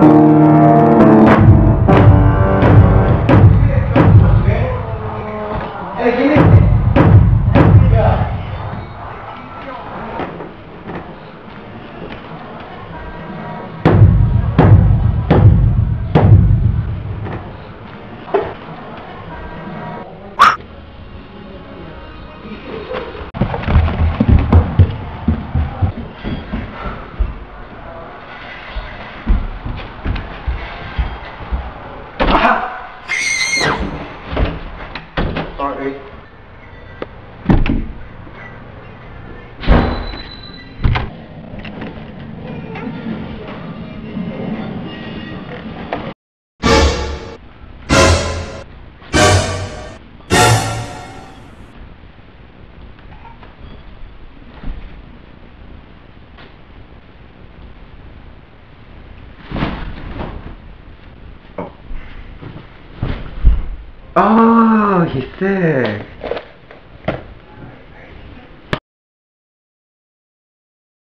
Thank you. Sorry. Oh, ah. his sick.